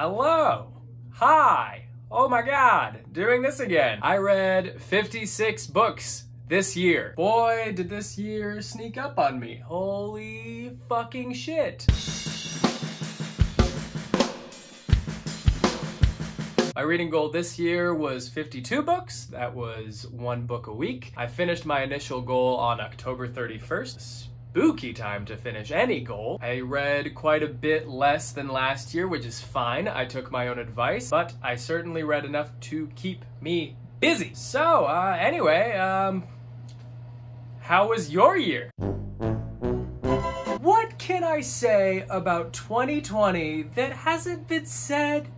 Hello. Hi. Oh my god, doing this again. I read 56 books this year. Boy, did this year sneak up on me. Holy fucking shit. My reading goal this year was 52 books. That was one book a week. I finished my initial goal on October 31st spooky time to finish any goal. I read quite a bit less than last year, which is fine. I took my own advice, but I certainly read enough to keep me busy. So, uh, anyway, um, how was your year? What can I say about 2020 that hasn't been said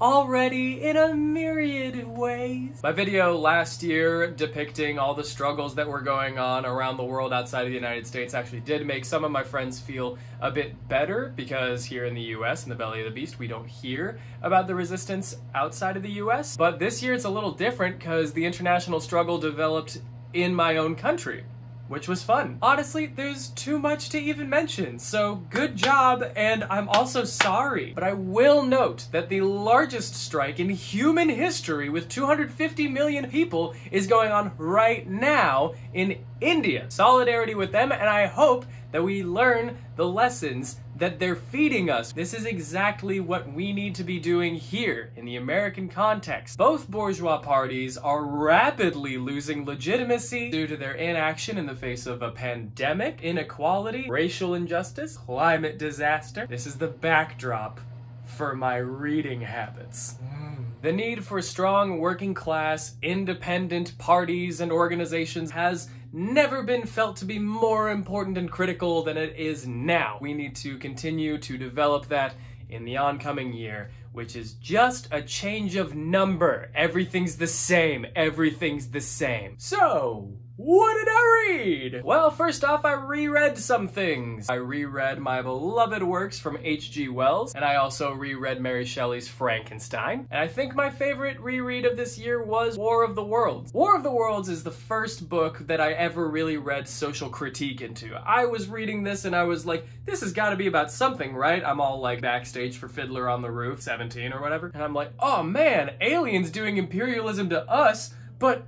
already in a myriad of ways. My video last year depicting all the struggles that were going on around the world outside of the United States actually did make some of my friends feel a bit better because here in the US, in the belly of the beast, we don't hear about the resistance outside of the US. But this year it's a little different because the international struggle developed in my own country which was fun. Honestly, there's too much to even mention, so good job, and I'm also sorry. But I will note that the largest strike in human history with 250 million people is going on right now in India. Solidarity with them, and I hope that we learn the lessons that they're feeding us. This is exactly what we need to be doing here in the American context. Both bourgeois parties are rapidly losing legitimacy due to their inaction in the face of a pandemic, inequality, racial injustice, climate disaster. This is the backdrop for my reading habits. Mm. The need for strong working class, independent parties and organizations has never been felt to be more important and critical than it is now. We need to continue to develop that in the oncoming year, which is just a change of number. Everything's the same. Everything's the same. So, what did I read? Well, first off, I reread some things. I reread my beloved works from H.G. Wells, and I also reread Mary Shelley's Frankenstein. And I think my favorite reread of this year was War of the Worlds. War of the Worlds is the first book that I ever really read social critique into. I was reading this and I was like, this has got to be about something, right? I'm all like backstage for Fiddler on the Roof, 17 or whatever. And I'm like, oh man, aliens doing imperialism to us, but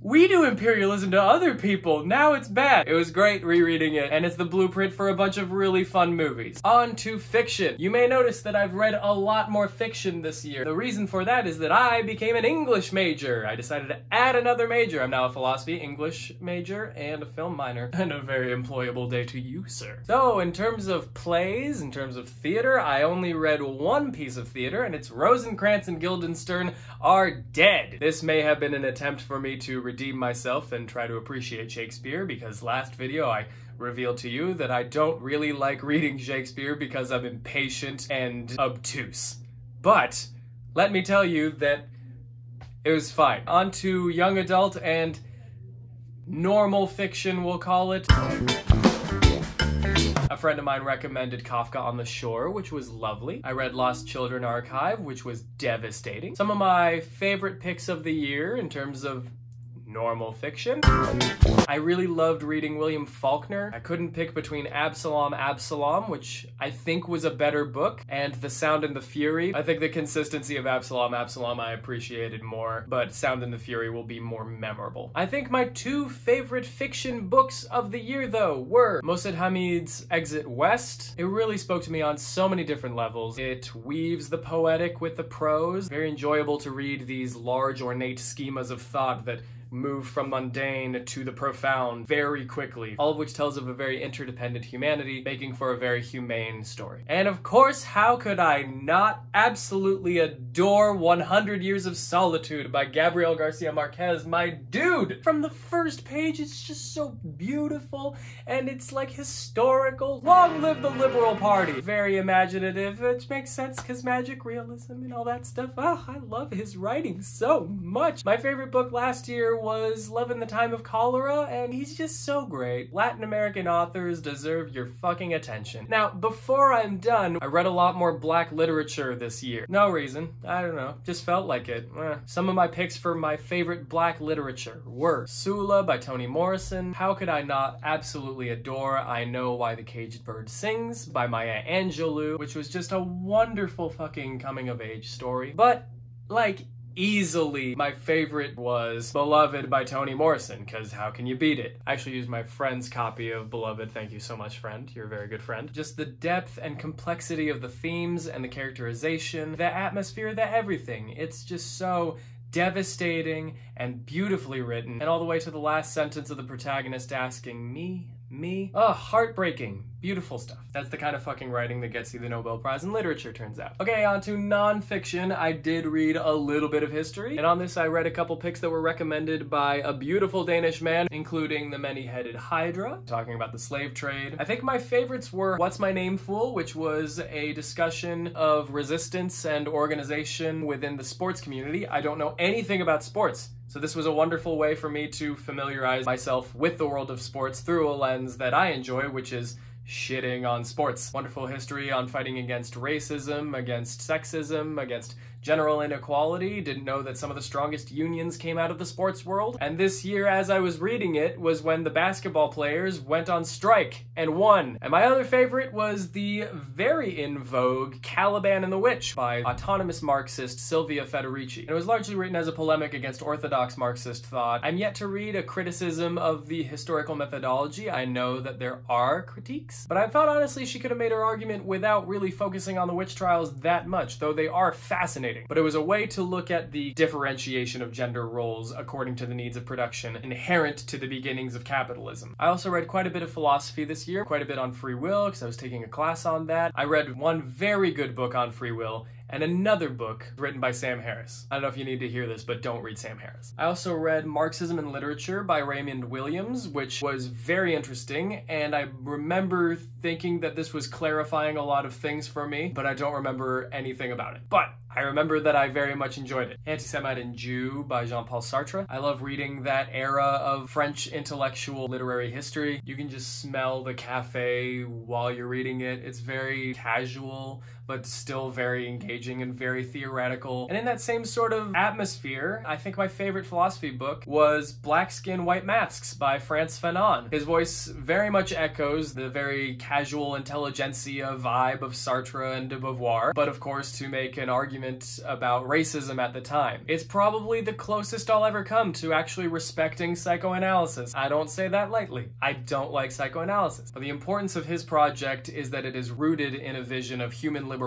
we do imperialism to other people. Now it's bad. It was great rereading it, and it's the blueprint for a bunch of really fun movies. On to fiction. You may notice that I've read a lot more fiction this year. The reason for that is that I became an English major. I decided to add another major. I'm now a philosophy English major and a film minor. And a very employable day to you, sir. So, in terms of plays, in terms of theater, I only read one piece of theater, and it's Rosencrantz and Guildenstern are dead. This may have been an attempt for me to redeem myself and try to appreciate Shakespeare because last video I revealed to you that I don't really like reading Shakespeare because I'm impatient and obtuse. But let me tell you that it was fine. On to young adult and normal fiction, we'll call it. A friend of mine recommended Kafka on the Shore, which was lovely. I read Lost Children Archive, which was devastating. Some of my favorite picks of the year in terms of normal fiction. I really loved reading William Faulkner. I couldn't pick between Absalom Absalom, which I think was a better book, and The Sound and the Fury. I think the consistency of Absalom Absalom I appreciated more, but Sound and the Fury will be more memorable. I think my two favorite fiction books of the year, though, were Mohsin Hamid's Exit West. It really spoke to me on so many different levels. It weaves the poetic with the prose. Very enjoyable to read these large, ornate schemas of thought that move from mundane to the profound very quickly, all of which tells of a very interdependent humanity, making for a very humane story. And of course, how could I not absolutely adore 100 Years of Solitude by Gabriel Garcia Marquez, my dude? From the first page, it's just so beautiful and it's like historical. Long live the Liberal Party! Very imaginative, which makes sense because magic realism and all that stuff. Oh, I love his writing so much. My favorite book last year was Love in the Time of Cholera, and he's just so great. Latin American authors deserve your fucking attention. Now, before I'm done, I read a lot more black literature this year. No reason. I don't know. Just felt like it. Eh. Some of my picks for my favorite black literature were Sula by Toni Morrison. How could I not absolutely adore I Know Why the Caged Bird Sings by Maya Angelou, which was just a wonderful fucking coming of age story. But, like, easily my favorite was Beloved by Toni Morrison, because how can you beat it? I actually used my friend's copy of Beloved. Thank you so much, friend. You're a very good friend. Just the depth and complexity of the themes and the characterization, the atmosphere, the everything. It's just so devastating and beautifully written, and all the way to the last sentence of the protagonist asking me me. Oh, heartbreaking. Beautiful stuff. That's the kind of fucking writing that gets you the Nobel Prize in Literature, turns out. Okay, on to nonfiction. I did read a little bit of history, and on this I read a couple picks that were recommended by a beautiful Danish man, including The Many-Headed Hydra, talking about the slave trade. I think my favorites were What's My Name Fool, which was a discussion of resistance and organization within the sports community. I don't know anything about sports. So this was a wonderful way for me to familiarize myself with the world of sports through a lens that I enjoy, which is shitting on sports. Wonderful history on fighting against racism, against sexism, against general inequality, didn't know that some of the strongest unions came out of the sports world. And this year, as I was reading it, was when the basketball players went on strike and won. And my other favorite was the very in vogue Caliban and the Witch by autonomous Marxist Silvia Federici. And it was largely written as a polemic against orthodox Marxist thought. I'm yet to read a criticism of the historical methodology. I know that there are critiques, but I thought honestly she could have made her argument without really focusing on the witch trials that much, though they are fascinating but it was a way to look at the differentiation of gender roles according to the needs of production inherent to the beginnings of capitalism. I also read quite a bit of philosophy this year, quite a bit on free will because I was taking a class on that. I read one very good book on free will and another book written by Sam Harris. I don't know if you need to hear this, but don't read Sam Harris. I also read Marxism and Literature by Raymond Williams, which was very interesting, and I remember thinking that this was clarifying a lot of things for me, but I don't remember anything about it. But I remember that I very much enjoyed it. Anti-Semite and Jew by Jean-Paul Sartre. I love reading that era of French intellectual literary history. You can just smell the cafe while you're reading it. It's very casual, but still very engaging and very theoretical. And in that same sort of atmosphere, I think my favorite philosophy book was Black Skin, White Masks by Frantz Fanon. His voice very much echoes the very casual intelligentsia vibe of Sartre and de Beauvoir, but of course to make an argument argument about racism at the time. It's probably the closest I'll ever come to actually respecting psychoanalysis. I don't say that lightly. I don't like psychoanalysis. But the importance of his project is that it is rooted in a vision of human liberation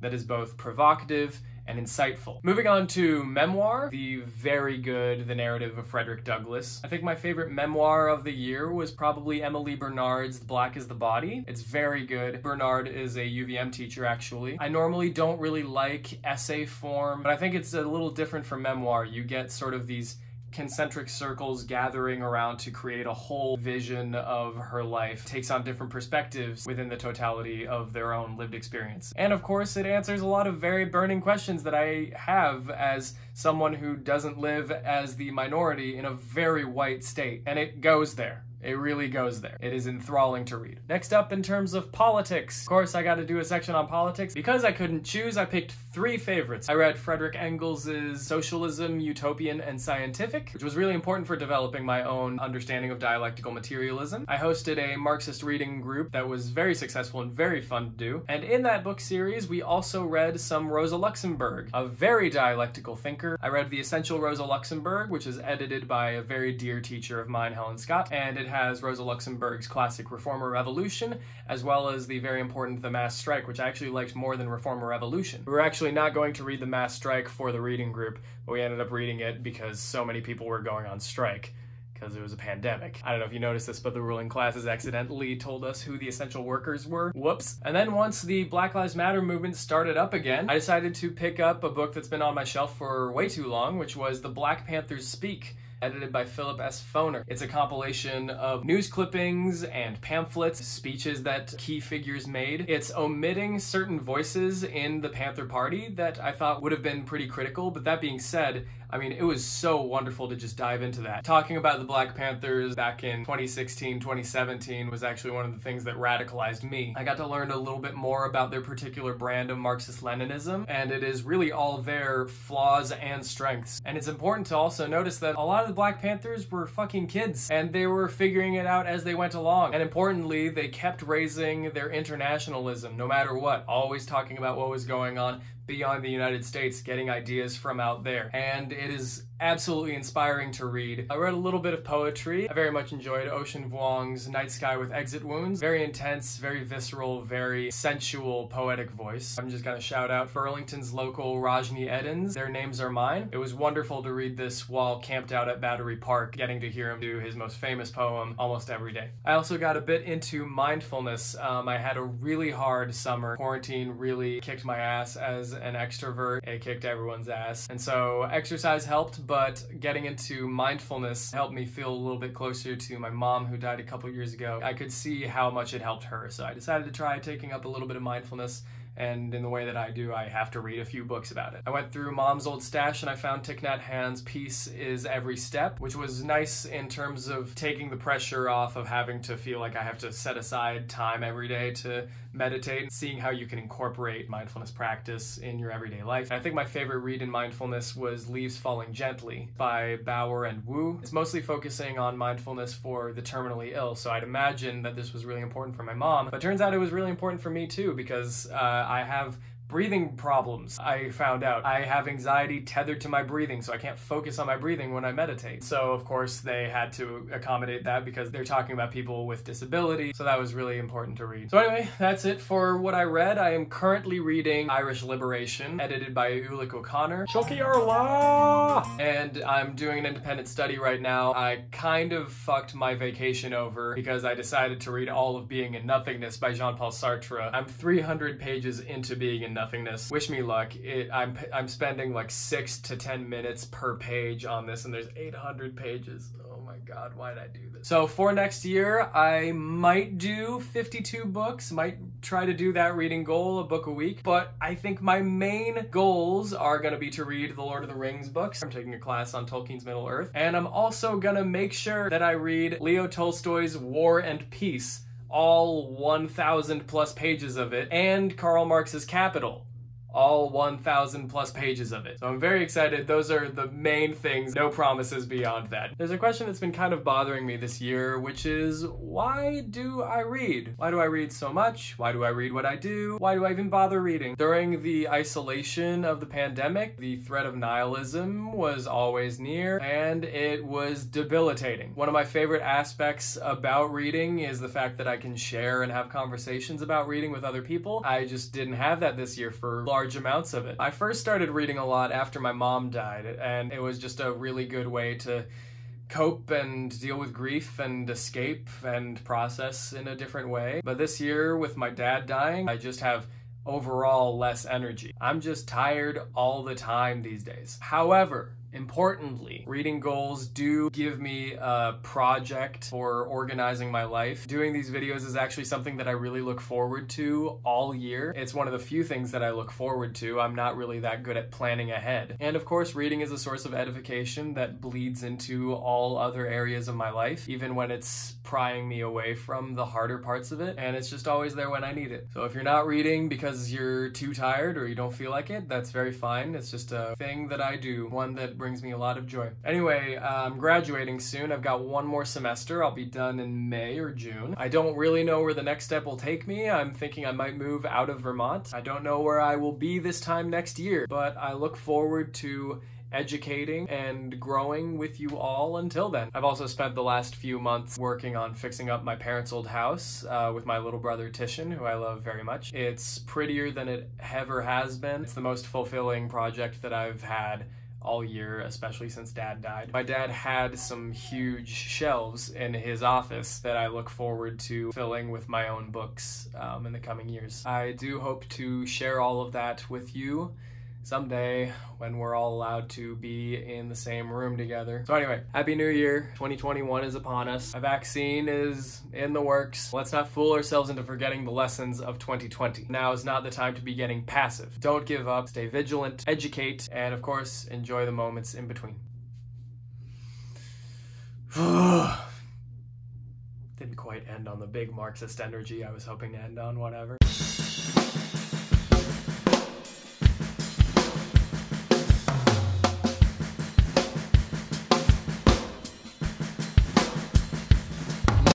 that is both provocative and insightful. Moving on to memoir, the very good The Narrative of Frederick Douglass. I think my favorite memoir of the year was probably Emily Bernard's Black is the Body. It's very good. Bernard is a UVM teacher, actually. I normally don't really like essay form, but I think it's a little different from memoir. You get sort of these concentric circles gathering around to create a whole vision of her life takes on different perspectives within the totality of their own lived experience. And of course, it answers a lot of very burning questions that I have as someone who doesn't live as the minority in a very white state. And it goes there. It really goes there. It is enthralling to read. Next up, in terms of politics, of course, I got to do a section on politics. Because I couldn't choose, I picked three favorites. I read Frederick Engels' Socialism, Utopian, and Scientific, which was really important for developing my own understanding of dialectical materialism. I hosted a Marxist reading group that was very successful and very fun to do. And in that book series, we also read some Rosa Luxemburg, a very dialectical thinker. I read The Essential Rosa Luxemburg, which is edited by a very dear teacher of mine, Helen Scott, and it has Rosa Luxemburg's classic Reform or Revolution, as well as the very important The Mass Strike, which I actually liked more than Reform or Revolution. We were actually not going to read The Mass Strike for the reading group, but we ended up reading it because so many people were going on strike because it was a pandemic. I don't know if you noticed this, but the ruling classes accidentally told us who the essential workers were. Whoops. And then once the Black Lives Matter movement started up again, I decided to pick up a book that's been on my shelf for way too long, which was The Black Panthers Speak edited by Philip S. Foner. It's a compilation of news clippings and pamphlets, speeches that key figures made. It's omitting certain voices in the Panther Party that I thought would have been pretty critical, but that being said, I mean, it was so wonderful to just dive into that. Talking about the Black Panthers back in 2016, 2017 was actually one of the things that radicalized me. I got to learn a little bit more about their particular brand of Marxist Leninism, and it is really all their flaws and strengths. And it's important to also notice that a lot of the Black Panthers were fucking kids, and they were figuring it out as they went along. And importantly, they kept raising their internationalism no matter what, always talking about what was going on beyond the United States, getting ideas from out there. And it is absolutely inspiring to read. I read a little bit of poetry. I very much enjoyed Ocean Vuong's Night Sky with Exit Wounds. Very intense, very visceral, very sensual, poetic voice. I'm just gonna shout out Burlington's local Rajnii Eddins. Their names are mine. It was wonderful to read this while camped out at Battery Park, getting to hear him do his most famous poem almost every day. I also got a bit into mindfulness. Um, I had a really hard summer. Quarantine really kicked my ass as an extrovert. It kicked everyone's ass. And so exercise helped, but getting into mindfulness helped me feel a little bit closer to my mom who died a couple years ago. I could see how much it helped her, so I decided to try taking up a little bit of mindfulness and in the way that I do, I have to read a few books about it. I went through Mom's old stash and I found Thich Nhat Hanh's Peace is Every Step, which was nice in terms of taking the pressure off of having to feel like I have to set aside time every day to meditate and seeing how you can incorporate mindfulness practice in your everyday life. And I think my favorite read in mindfulness was Leaves Falling Gently by Bauer and Wu. It's mostly focusing on mindfulness for the terminally ill, so I'd imagine that this was really important for my mom, but turns out it was really important for me too because uh, I have breathing problems. I found out I have anxiety tethered to my breathing, so I can't focus on my breathing when I meditate. So, of course, they had to accommodate that because they're talking about people with disability. So, that was really important to read. So, anyway, that's it for what I read. I am currently reading Irish Liberation, edited by Ulick O'Connor. And I'm doing an independent study right now. I kind of fucked my vacation over because I decided to read all of Being and Nothingness by Jean Paul Sartre. I'm 300 pages into Being and Nothingness. Wish me luck. It, I'm, I'm spending like six to 10 minutes per page on this, and there's 800 pages. Oh my god, why did I do this? So for next year, I might do 52 books, might try to do that reading goal, a book a week, but I think my main goals are gonna be to read the Lord of the Rings books. I'm taking a class on Tolkien's Middle Earth, and I'm also gonna make sure that I read Leo Tolstoy's War and Peace all 1,000 plus pages of it, and Karl Marx's Capital all 1,000 plus pages of it. So I'm very excited. Those are the main things, no promises beyond that. There's a question that's been kind of bothering me this year, which is why do I read? Why do I read so much? Why do I read what I do? Why do I even bother reading? During the isolation of the pandemic, the threat of nihilism was always near and it was debilitating. One of my favorite aspects about reading is the fact that I can share and have conversations about reading with other people. I just didn't have that this year for large large amounts of it. I first started reading a lot after my mom died, and it was just a really good way to cope and deal with grief and escape and process in a different way. But this year, with my dad dying, I just have overall less energy. I'm just tired all the time these days. However, Importantly, reading goals do give me a project for organizing my life. Doing these videos is actually something that I really look forward to all year. It's one of the few things that I look forward to. I'm not really that good at planning ahead. And of course, reading is a source of edification that bleeds into all other areas of my life, even when it's prying me away from the harder parts of it. And it's just always there when I need it. So if you're not reading because you're too tired or you don't feel like it, that's very fine. It's just a thing that I do, one that brings me a lot of joy. Anyway, I'm graduating soon. I've got one more semester. I'll be done in May or June. I don't really know where the next step will take me. I'm thinking I might move out of Vermont. I don't know where I will be this time next year, but I look forward to educating and growing with you all until then. I've also spent the last few months working on fixing up my parents' old house uh, with my little brother Tishan, who I love very much. It's prettier than it ever has been. It's the most fulfilling project that I've had all year, especially since dad died. My dad had some huge shelves in his office that I look forward to filling with my own books um, in the coming years. I do hope to share all of that with you someday when we're all allowed to be in the same room together. So anyway, happy new year. 2021 is upon us. A vaccine is in the works. Let's not fool ourselves into forgetting the lessons of 2020. Now is not the time to be getting passive. Don't give up, stay vigilant, educate, and of course, enjoy the moments in between. Didn't quite end on the big Marxist energy I was hoping to end on, whatever.